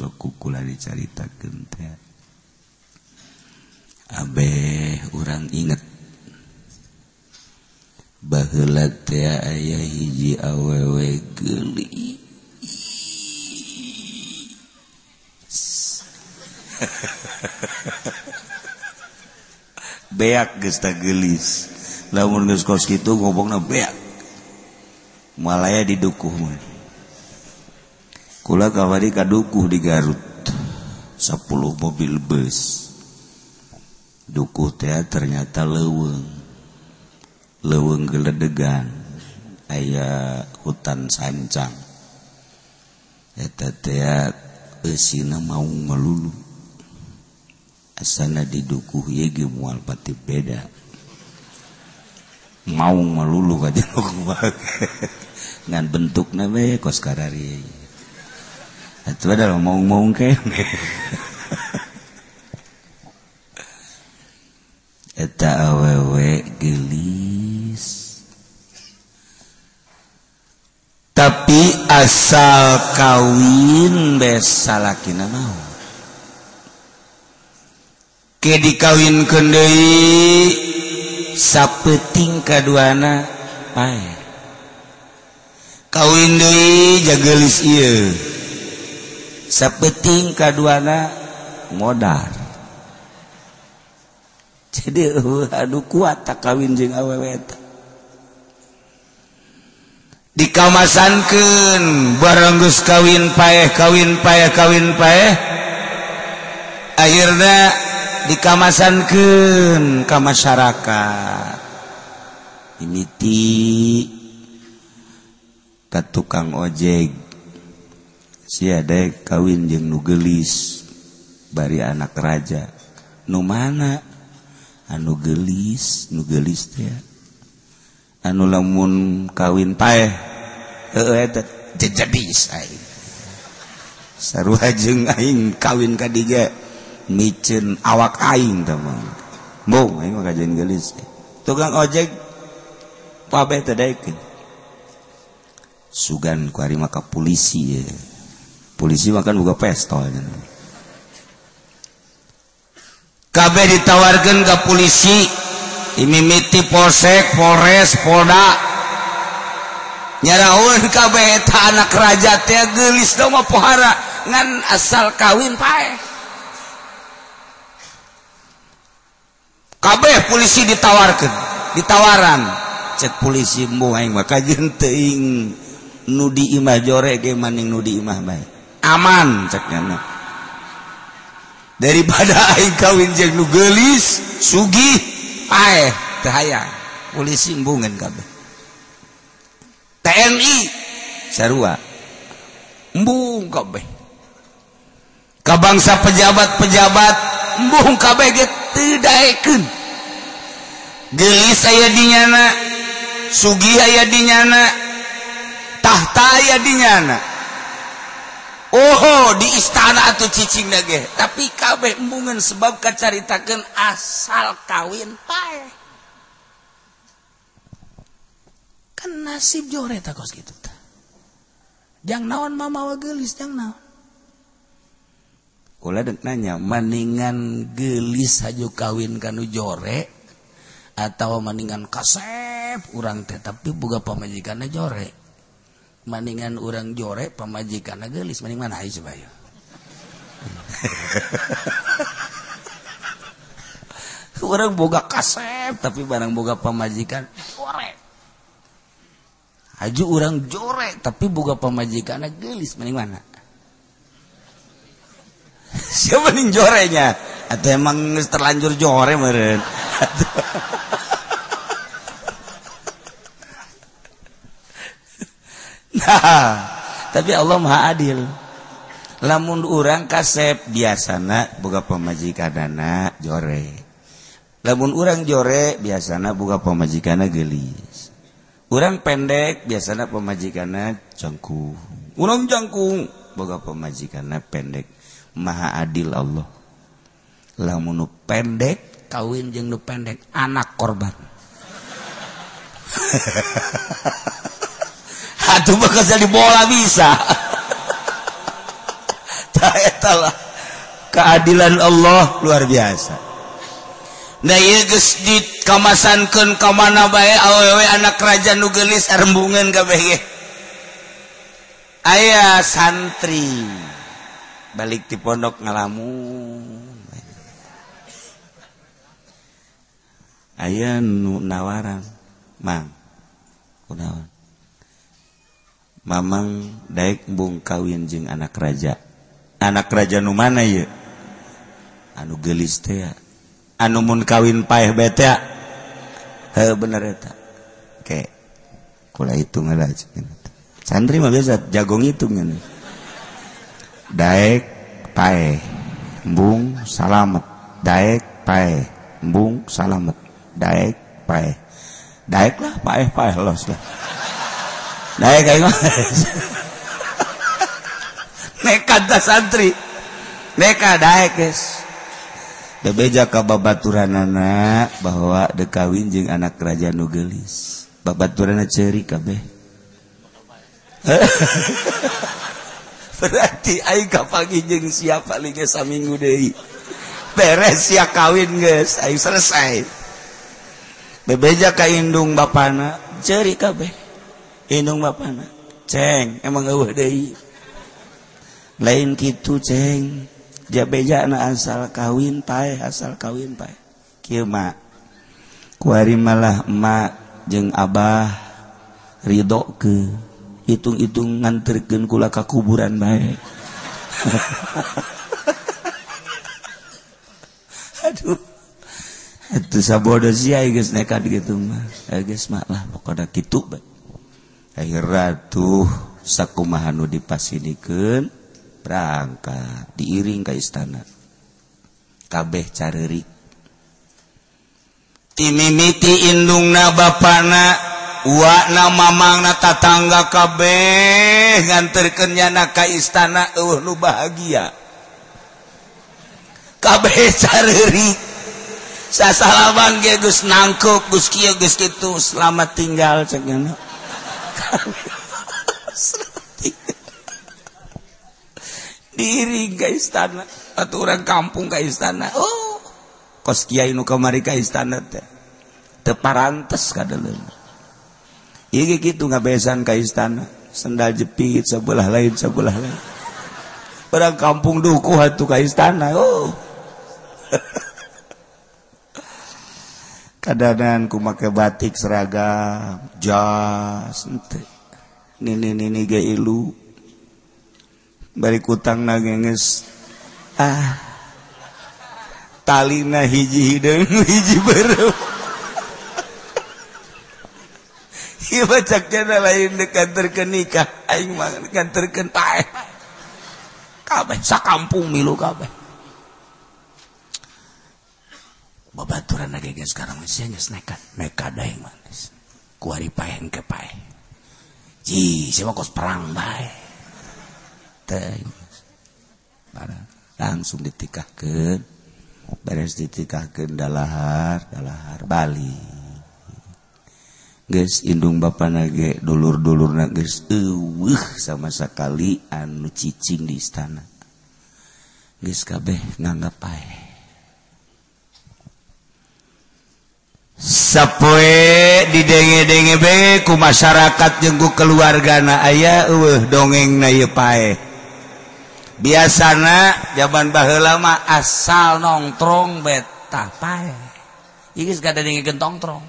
sokukula dicarita gente Abeh orang inget. Balat aya hiji awewe geli beak gesta gelis lamun geus kos kitu ngomongna beak. Malaya didukuh mah. Kula kawari kadukuh di Garut. 10 mobil bus. Dukuh teh ternyata leweng leweng geledegan. Aya hutan sancang. Eta teh eusina mau melulu asana di dukuh yege mual pati beda mau melulu aja ngan bentukna we kos karari. Itu adalah mau-mau ke. Eta awewe gelis. Tapi asal kawin besalakina mau. Ke dikawin kendai sapeting kaduana pae. Kawin deui jagelis ieu. sepeting kaduana modal jadi uh, aduh kuat tak kawin jeung awewe dikamasankeun bareng geus kawin paeh kawin paeh kawin paeh. Akhirnya dikamasankeun ke masyarakat. Imiti ke tukang ojek. siadek kawin jeung nugelis bari anak raja. Nu mana? Anu gelis nugelis ya anu lamun kawin paeh jejadis aing. Jeung aing kawin kadiga micin awak aing teman bong aing mah kajian gelis tukang ojek pabeh teu daekeun. Sugan ku ari maka polisi ya polisi makan buka pestol KB ditawarkan ke polisi imimiti polsek polres polda. Nyaraun KB eta anak raja teh gelis dong mah pohara ngan asal kawin pae. KB polisi ditawarkan ditawaran. Cek polisi mbuh aing maka jeung nudi nu di imah jore ge maning nu di imah bae. aman ceknya daripada aing kawin jeung nu geulis sugih ae teu hayang polisi embungeun kabeh TNI sarua. Embung kabeh. Kabangsa pejabat-pejabat embung kabeh ge teu daekeun geulis aya dinyana sugih aya dinyana tahta aya dinyana Oh di istana atau ccing dage tapi kabek embungan sebab kacaritakan asal kawin pa kan nasib jore tak kos gitu jangan naon mama wa gelis jangan naon? Nanya maningan gelis haju kawin kanu jore atau maningan kasep urang teh? Tapi buka pemajikannya jore maningan urang jore pemajikan gelis maning mana aja coba ya orang boga kasep tapi barang boga pemajikan jore. Haji orang jore tapi boga pemajikan gelis maning mana? Siapa nih jorenya? Atau emang terlanjur jore meren atau nah, tapi Allah maha adil. Lamun urang kasep biasana boga pemajikanana jore. Lamun urang jore biasana boga pemajikan gelis urang pendek biasana pemajikan cangkung urang cangkung boga pemajikan pendek. Maha adil Allah. Lamun pendek kawin jeung nu pendek anak korban. Atuh bekas jadi bola bisa. Taetalah keadilan Allah luar biasa. Nah ieu geus dikamasankeun ka mana bae awewe anak raja nu geulis arembungeun kabeh ge. Aya santri balik di pondok ngalamun. Aya nu nawaran, Mang. Kunaon? Mamang Daik Bung kawin jeung anak raja. Anak raja Nu mana ye anu gelis anumun kawin paeh bete benereta kayak kula hitung aja santri mah biasa jago ngitung ini Daik paeh embung salamet. Daik paeh embung salamet. Daik paeh. Daik lah paeh paeh los lah. naik aing mah nekat santri. Nekat daek geus da beja ka babaturanana bahwa dekawin jeung anak kerajaan nu geulis babaturanna ceuri kabeh berarti aing kapagi jeung siapa paling geus saminggu deui. Beres ya kawin geus aing selesai. Bebeja ka indung bapana ceri kabeh Inung bapak na. Ceng, emang eueuh deui. Lain kitu ceng. Dia beja na asal kawin pae, asal kawin pae. Kieu mak. Kuari malah emak jeung abah ridho ke hitung-hitung nganterkeun kula ka kuburan bae. Aduh. Itu sabodo sia geus nekat gitu mah. Eh, geus mak lah pokona kitu bae. Rauh sakumahanu dipasinikan berangkat diiring ke istana. Kabeh cariri timimiti indungna bapana wakna mamangna tatangga kabeh nganterkenyana ka istana eueuh nu bahagia. Kabeh cariri sasalaban ge geus nangkep geus kieu geus kitu selamat tinggal cenah diri ke istana atau orang kampung ke istana. Oh. Kos kiai nu kamari ke istana teh teu parantes iya ieu kitu ngabesan ke istana sendal jepit sebelah lain sebelah lain. Orang kampung dukuh atuh ke istana oh. kadanan ku make batik seragam jas nini nini ge ilu. Bari utang nagenges ah. Talina hiji hidung hiji baru Iya bacaknya lain dekat terkenikah. Aing mah dekat terken pae kabeh sakampung milu kabeh karena gege sekarang masih hanya nekat. Nekat deh manis kuari pahen ke pae. Ji siapa kos perang bae. Teh langsung ditikahkan beres ditikahkan dalahar dalahar Bali. Guys indung bapak nage dulur-dulur nages uh sama sekali anu cicing di istana. Guys kabeh nganggap paeh sappoe didenge-denge beku masyarakat jenggu keluargana aya uh dongeng na pae biasanya jaban bah lama asal nongtrong beta pae Igis gak ada dengi gentong trong.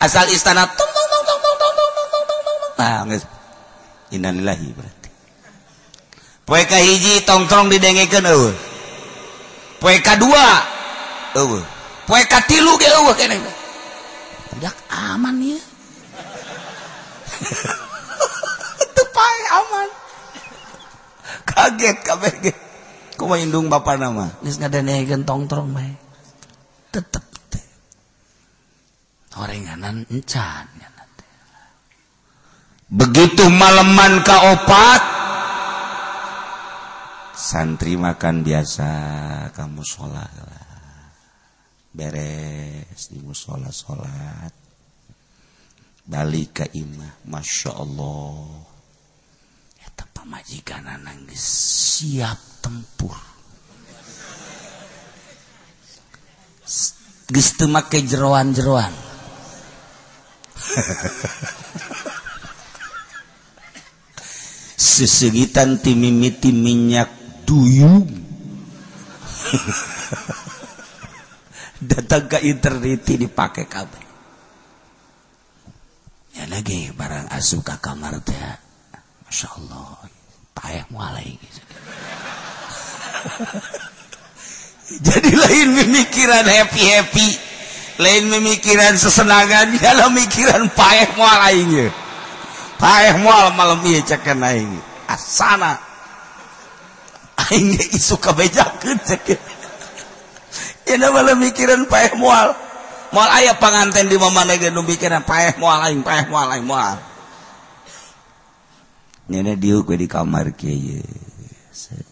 Asal istana tong tong tong tong tong tong tong tong tong tong tong. Nah, nges. Innalillahi berarti. Poe ka hiji tongtrong didengekeun eueuh. Poe ka dua eueuh. Hiji tongtrong didengekan dua tilu aman ya. Aman. Kaget kabeh ge kumaha indung bapa nama? Geus ngadenekeun tongtrong bae tetep teh. Orenganan encan begitu maleman ka opat santri makan biasa kamu sholat beres di musola sholat. Balik ke imah masya Allah. Ya tepat pamajikan nangis siap tempur. Geus teu make jeroan-jeroan. Sesegitan ti mimiti minyak duyung datang ke internet dipakai kabel ya lagi barang asuka kamar teh. Masya Allah payah mulai gitu. jadi lain memikiran happy happy lain memikiran sesenangan kalau mikiran payah mulai gitu. payah mual malam iya cekan aing. Asana. Aing isu kabejakeun cek malah mikiran paeh mual. Mual ayah panganten di mama ge nu mikiran paeh mual aing paeh mual aing mual. Nyana diuk gue di kamar kiai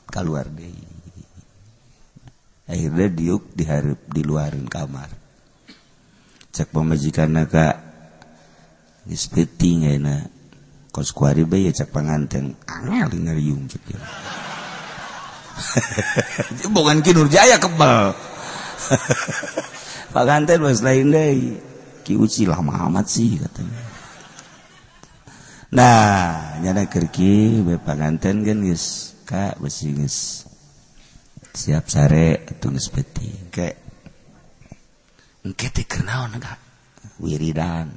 keluar deh akhirnya diuk diharap di luarin kamar. Cek pemajikan naga ispeting na kos kuari bayi cek panganten. Angel ngeriung cek bukan kinur jaya kebal. Oh. Paganten bos lain deui. Ki uci lama amat sih katanya. Nah, nyana kerki bae paganten kan geus ka besi geus siap sare atuh geus peti. Ke engke teh kenaon kak? Wiridan.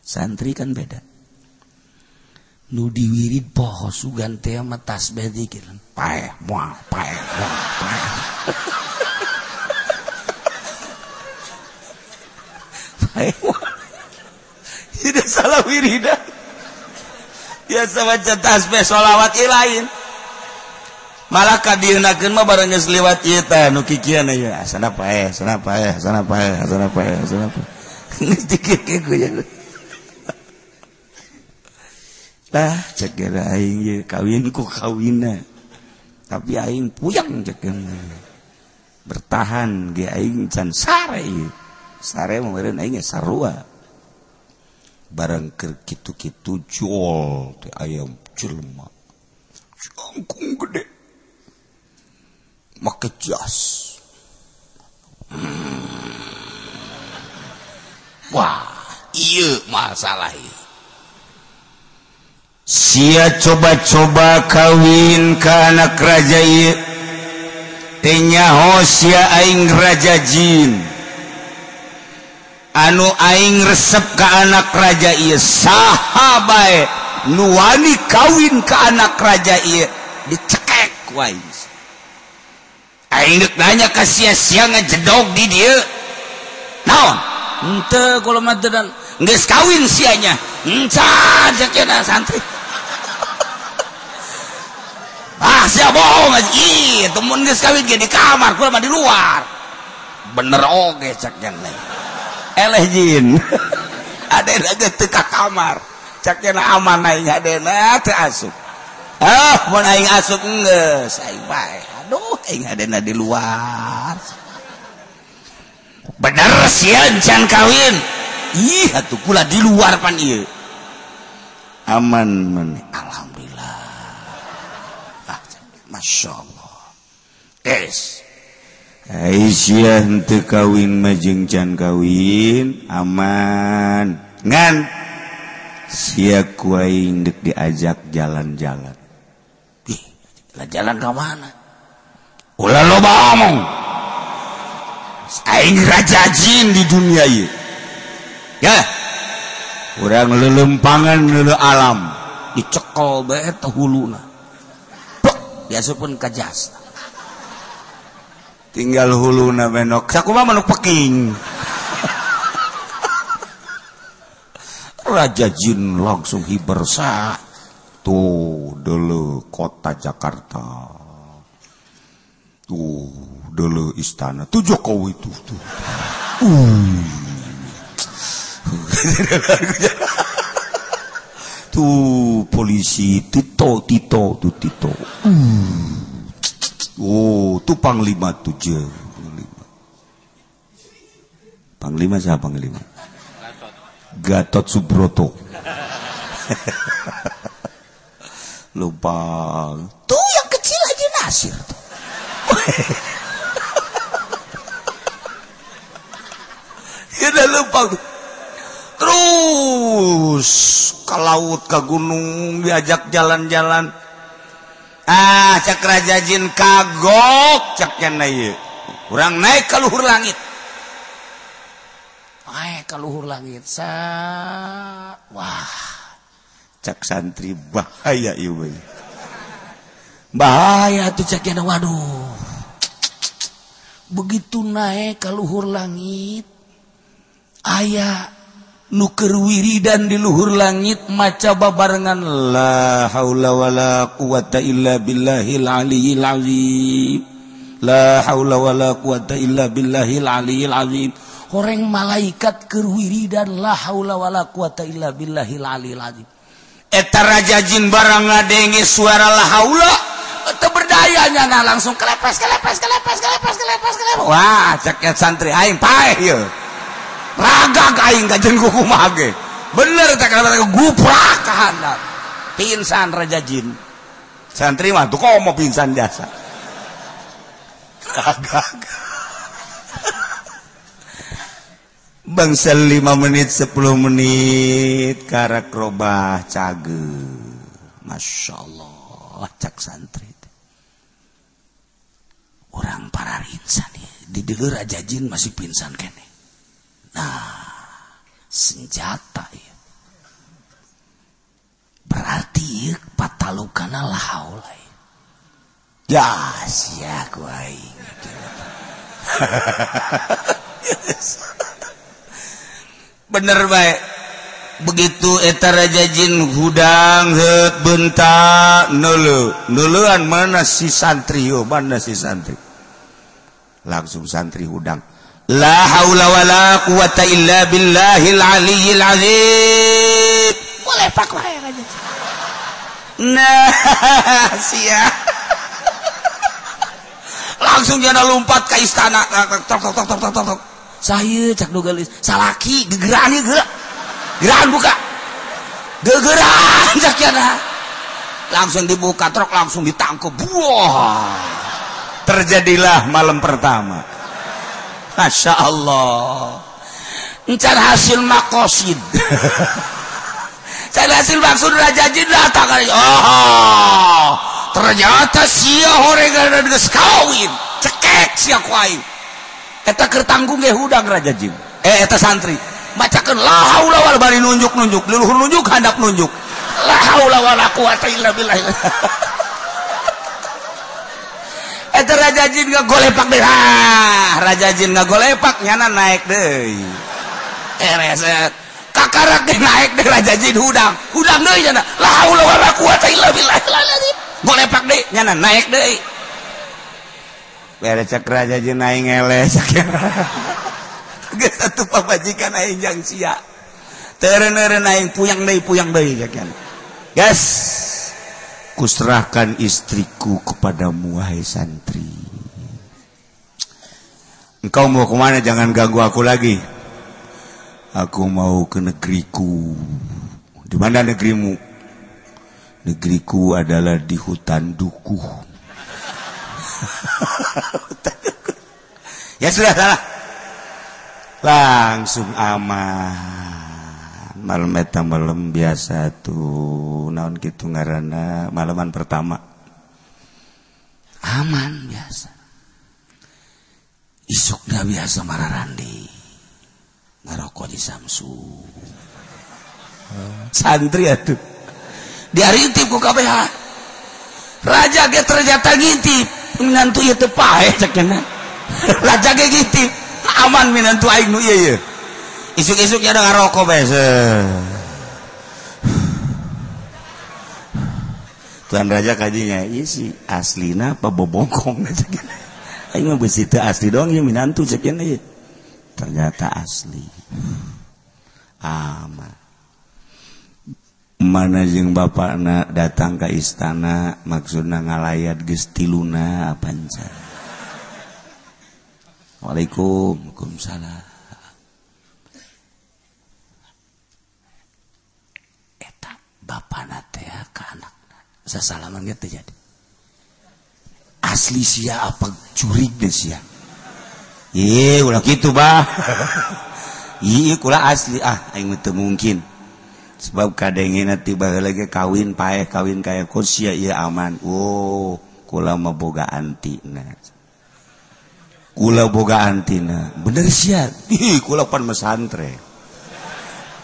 Santri kan beda. Nu diwirid poho sugan teh mah tasbih zikir. Paeh moal, paeh moal, paeh. tidak salah wirida biasa baca tasbih sholawat lain. Malah kadienakeun mah bareng geus liwat ieu teh nu kikieu ya ah, sana pae sana pae sana pae sana pae sana pae. Dikikeu ku ya lah cek aing ye kawin ku kawina tapi aing puyang cek bertahan ge aing can sare sare meureun aing sarua. Barang keur kitu-kitu teh ayam jelema. Jangkung gede. Make jas. Hmm. wah iya masalah iya Sia coba-coba kawin ke anak raja tenyaho sia aing raja jin anu aing resep ke anak raja ia sahabat nuwani kawin ke anak raja ia dicekek wae. Aing dek nanya ka sia-sia ngejedog di dia naon? Henteu kula mah geus kawin sianya. Encan sakena santri. Ah sia bohong ih temun geus kawin ge di kamar kula mah di luar. Bener oge cek yang lain. eleh jin adena geuteuh ka kamar. Cak aman aing adena teu asup. Ah mun aing asup geus aing bae. Aduh aing adena di luar. Bener sieun can kawin. Ih atuh kula di luar pan ieu. Aman meneh alhamdulillah. Ah masya Allah. Guys Aisyah teu kawin majeng can kawin aman. Ngan? Sia kuaing dek diajak jalan-jalan. Ih lah jalan ke mana? Ulah loba omong. Aing raja jin di dunia ieu. Ya. Urang lelempangan leuleu alam. Dicekel bae teh huluna. Pok diasupeun ka tinggal hulu na benok aku mah peking. Raja Jin langsung hibersa tuh dulu kota Jakarta. Tuh dulu istana. Tuh Jokowi tuh tuh uh. tuh polisi Tito Tito tuh Tito. Oh tuh panglima je panglima. Panglima siapa panglima? Gatot Subroto. Lupa. Tuh yang kecil aja nasir. Kita lupa. Terus ke laut ke gunung diajak jalan-jalan ah cakrajajin kagok kurang naik. Ke luhur langit. Naik ke luhur langit sa wah. Cak santri bahaya ieu bahaya tuh cak yana waduh. Begitu naik ke luhur langit ayah nuker wiridan di luhur langit maca babarengan la haula wala quwata illa billahil aliyil azim. La haula wala quwata illa billahil aliyil azim. Orang malaikat keur wiridan la haula wala quwata illa billahil aliyil azim. Eta raja jin barang ngadenge suara la haula? Teu berdaya langsung kelepes kelepes kelepes kelepes kelepes kelepes. Wah ceket santri aing paeh yeuh raga aing kajeng kuku mage. Bener tak kata guprak kahandap pinsan rajajin santri mah tuh kok mau pinsan jasa kagak bangsa 5 menit 10 menit karakroba cage. Masya Allah cak santri orang para insan di dulu Raja Jin masih pingsan kene nah senjata ya. berarti patalukana lahaul ya sia gua bener baik begitu eta raja jin hudang heut bentak nulu. Nuluan mana si santri yo mana si santri? Langsung santri hudang. La haula wala quwata illa billahil aliyil azim. Boleh pak wae aja nah sia. Langsung dia lompat ke istana. Tok tok tok tok tok tok saya cak dogalis salaki gegeran ya gerak. Geran buka. Gegeran cak ya langsung dibuka truk langsung ditangkap. Buah terjadilah malam pertama Masya Allah encar hasil makosid. Cari hasil maksud rajaji datang oh ternyata sia hore gara geus kawin cekek sia kuain. Eta keur tanggung hudang hudang rajaji eh eta santri. Macakeun la haula wala bari nunjuk-nunjuk leluhur nunjuk handap nunjuk. La haula wala quwata illa billah. Eta raja jin nggak golepak deh. Ah raja jin nggak golepak nyana naik deh. Eh. Reset kakarak deh naik deh raja jin hudang. Hudang deh nyana. La haula wala quwata illa billah golepak deh nyana naik deh. Cek raja je naik ngeles satu pajikan aing sia. Naik puyang deui puyang deui guys kuserahkan istriku kepadamu wahai santri. Engkau mau ke mana? Jangan ganggu aku lagi. Aku mau ke negeriku. Di mana negerimu? Negeriku adalah di hutan dukuh. Ya sudah salah. Langsung aman malam eta malam biasa tuh naon gitu ngarana malaman pertama. Aman biasa. Isuknya biasa mararandi. Ngarokok di Samsu. Santri atuh. Diarintip ku KBH Raja ge ternyata ngintip. Minantu ieu teu paeh cek raja ge gitu aman minantu aing nu ieu ieu isuk-isuknya ada ngarokok bese Tuhan Raja kajinya isi aslina apa bobokong Ayo mah besi teu asli doang ya minantu cek ini. Ternyata asli. Ama. Mana jeung bapakna datang ke istana maksudna ngalayat geus tiluna apanca. Waalaikumsalam. Bapak natea ke anak. Salaman gitu jadi. Asli sia apa curig deh sia. Iya kula gitu bah. Iya kula asli. Ah aing teu mungkin. Sebab kadengin tiba lagi kawin paeh kawin kayak kursia iya aman. Oh kula mah boga antina kula boga antina bener sia? Ih kula pan mesantren.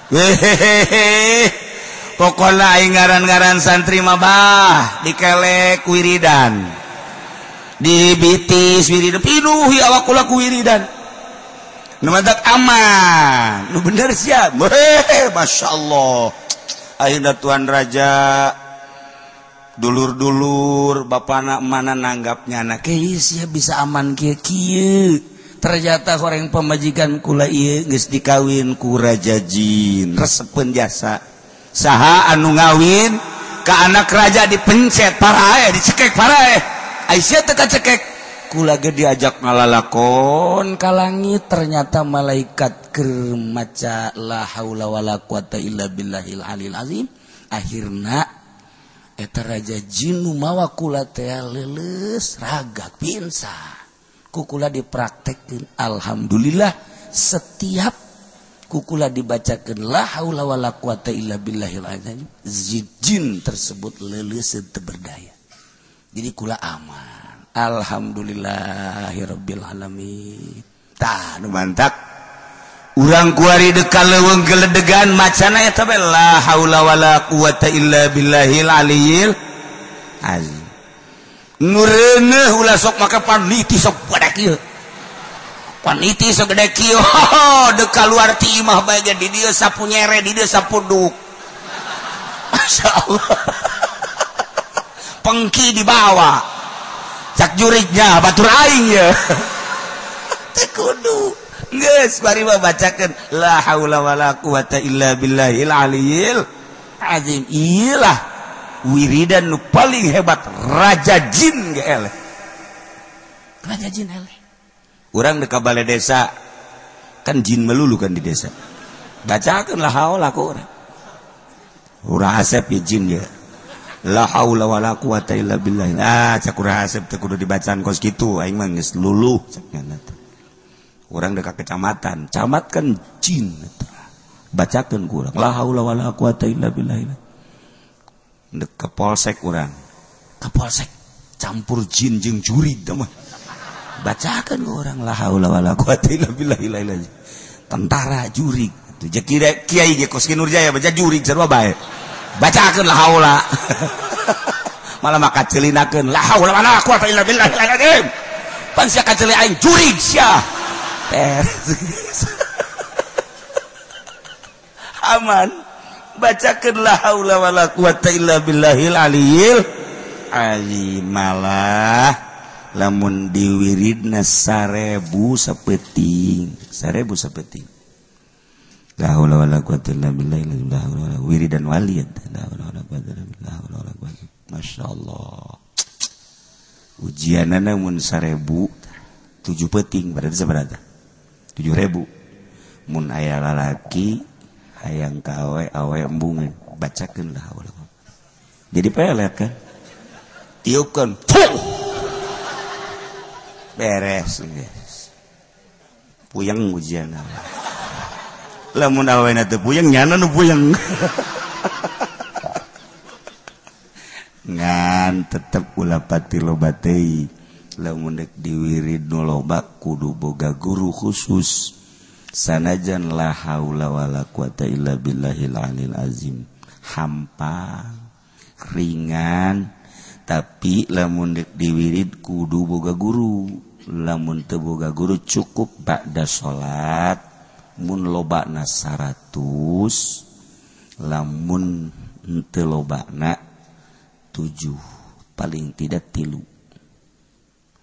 Hehehe. pokona ngaran-garan santri mabah dikelek wiridan dibitis wiridan. Pinuh awak kula ku wiridan nemadak aman. Nu bener siap masyaallah. Masya Allah akhirnya Tuhan Raja dulur-dulur Bapak anak mana nanggapnya anak ya bisa aman kia kia ternyata orang pemajikan kula iya geus dikawin ku Raja Jin. Resep penjasa saha anu ngawin ke anak raja dipencet para dicekek para Aisyah teka cekek kulage diajak ngalalakon ka langit ternyata malaikat kermaca la haula wala quwata illa billahil alil azim. Akhirna eta raja jin mawa kula teh leles raga pinsa kukula dipraktekin. Alhamdulillah setiap kukula dibacakan la haula wala quwata illa billahil azim. Jin tersebut leuleuseun teu berdaya. Jadi kula aman. Alhamdulillahirabbil alamin. Tah nu mantak. Urang kuari deka leuweung geledegan macana eta bae la haula wala quwata illa billahil aliyil azim. Ngureuneuh ulah sok maka paniti sok badak ieu. paniti segede kio oh, deka luar timah bagian di dia sapu nyere di dia sapu duk Masya Allah pengki dibawa cak juriknya batur aing ya tekudu Guys, mari mah bacakan la haula wala quwata illa billahil aliyil azim. Iyalah wiridan nu paling hebat raja jin ge eleh. Raja jin eleh. orang deka balai desa kan jin melulu kan di desa. Bacakanlah haula ku urang. Urang asep ya jin ya la haula wala quwata illa billah. Ah cak urang asep teh kudu dibacaan kos kitu. Aing mah geus luluh cak urang deka kecamatan camat kan jin bacakan ku urang. La haula wala quwata illa billah. Deka ke polsek urang. Ke polsek campur jin jeung juri mah. bacakan orang lahawala tentara juri. Kiai baca juri baik. Bacakan haula. Malah maka celinakeun lahawala haula wala quwata illa billah ilah ilah pan sia kaceli aing juri sia aman. Bacakan lahawala wala quwata illa billahil aliyil ali malah. lamun diwiridna sarebu sapeting. Sarebu sapeting. La haula wala quwwata illa billah la haula wala wirid wiridan wali la haula wala quwwata illa billah la haula wala quwwata masyaallah. Ujianana mun sarebu tujuh peting berarti seberapa tujuh ribu mun aya lalaki hayang kawe awe embung bacakan lah jadi pelet kan? Tiupkan Fuh! beres puyang ujian. Lamun awena teu puyeng nyana nu puyeng. Ngan tetep ulapati loba tei. Lamun dek diwirid nu loba kudu boga guru khusus. Sanajan la haula wala quwata illa billahil alil azim. Hampang ringan tapi lamun dek diwirid kudu boga guru. lamun tebuga guru cukup bakda salat mun lobakna 100 lamun henteu lobakna 7 paling tidak tilu.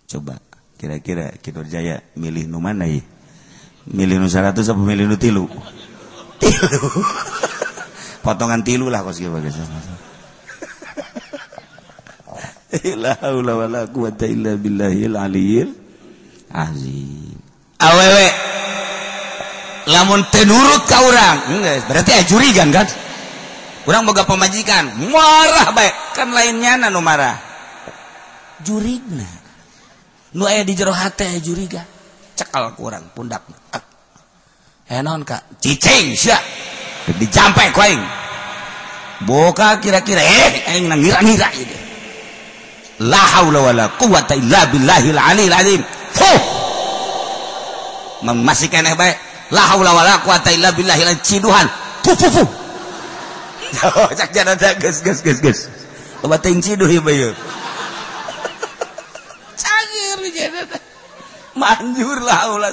Coba kira-kira kita jaya milih nu mana ya milih nu 100 apa milih nu tilu? Tilu. Potongan tilu lah kos kieu La haula quwata illa billahil aliyil azim. Ah, Awewe lamun tenurut ka orang Enggak, berarti ya kan? Orang boga pemajikan marah baik kan lainnya nanu marah. Jurigna. Nu aya di jero hate juriga. Cekal kurang pundak. Eh, Enon non kak cicing sia. Dijampe ku aing. Boka kira-kira eh aing ngira-ngira ieu la haula wala quwata illa billahil aliyil azim. Masih keneh bae. La haula wala quwata illa billahil ciduhan. Fuh fuh fuh. Cak jana geus geus geus geus loba teuing ciduh ieu bae cangir jana manjur lah haula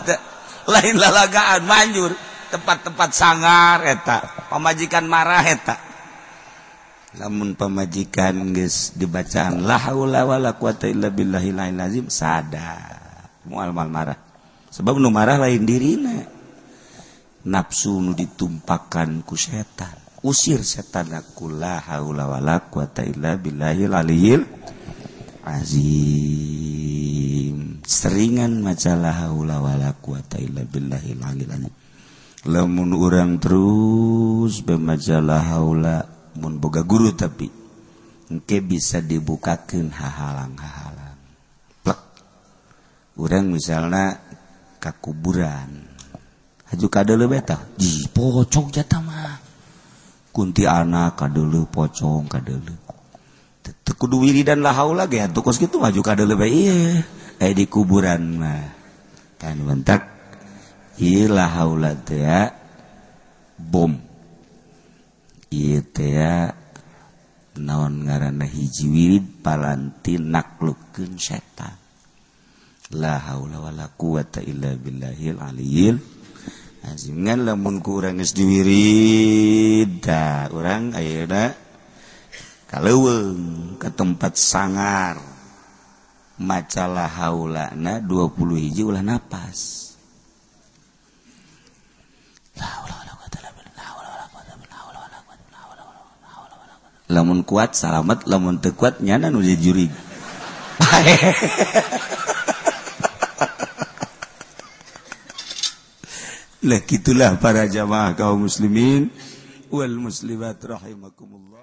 lain lalagaan manjur. Tempat-tempat sangar eta. Pamajikan marah eta. Namun pemajikan geus dibacaan la haula wala quwata illa billahil azim sadar mualmal marah. Sebab nu marah lain dirina. Nafsu nu ditumpakan ku setan. Usir setan aku la haula wala quwata illa billahil aliyil azim. Seringan majalah haula wala quwata illa billahil aliyil azim. Lamun urang terus bemajalah haula. Mun boga guru tapi engke bisa dibukakeun hahalang hahalang kurang misalnya kakuburan. Haju kadele beta ji pocong jata mah. Kunti anak kadele pocong kadele kudu wiri dan lahau lagi ya tukos gitu maju kadele bae iya eh di kuburan mah. Kan bentak iya lahau teh ya bom. Iya teh ya naon ngaranna hiji wirid palanti naklukkeun setan. la haula wala quwata illa billahil aliyil azim. Ngan lamun ku urang geus diwirid da urang ayeuna kaleuweung ke tempat sangar. Maca la haulana 20 hiji ulah napas. La haula wala quwata illa billah la haula wala quwata la haula wala quwata la haula wala quwata lamun kuat salamat lamun teu kuat nyana nu jurig. lah gitulah para jamaah kaum muslimin. Wal muslimat rahimakumullah